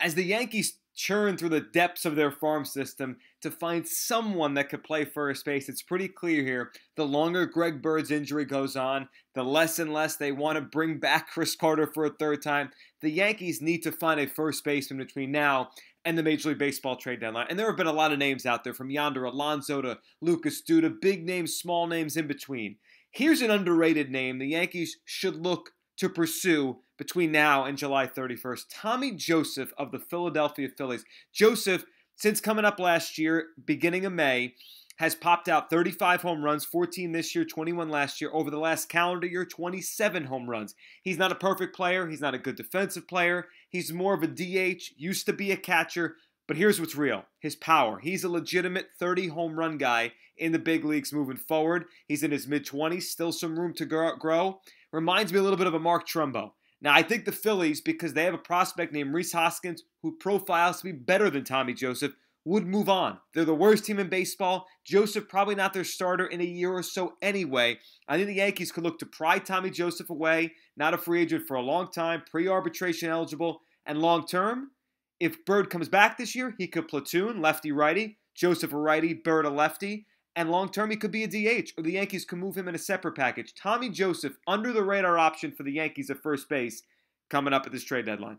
as the Yankees churn through the depths of their farm system to find someone that could play first base. It's pretty clear here. The longer Greg Bird's injury goes on, the less and less they want to bring back Chris Carter for a third time. The Yankees need to find a first baseman between now and the Major League Baseball trade deadline. And there have been a lot of names out there from Yonder Alonso to Lucas Duda, big names, small names in between. Here's an underrated name the Yankees should look to pursue between now and July 31st. Tommy Joseph of the Philadelphia Phillies. Joseph, since coming up last year, beginning of May, has popped out 35 home runs, 14 this year, 21 last year. Over the last calendar year, 27 home runs. He's not a perfect player. He's not a good defensive player. He's more of a DH, used to be a catcher. But here's what's real his power. He's a legitimate 30 home run guy in the big leagues moving forward. He's in his mid 20s, still some room to grow. Reminds me a little bit of a Mark Trumbo. Now, I think the Phillies, because they have a prospect named Rhys Hoskins who profiles to be better than Tommy Joseph, would move on. They're the worst team in baseball. Joseph probably not their starter in a year or so anyway. I think the Yankees could look to pry Tommy Joseph away, not a free agent for a long time, pre-arbitration eligible, and long term. If Bird comes back this year, he could platoon lefty righty, Joseph a righty, Bird a lefty, and long term, he could be a DH, or the Yankees could move him in a separate package. Tommy Joseph, under the radar option for the Yankees at first base, coming up at this trade deadline.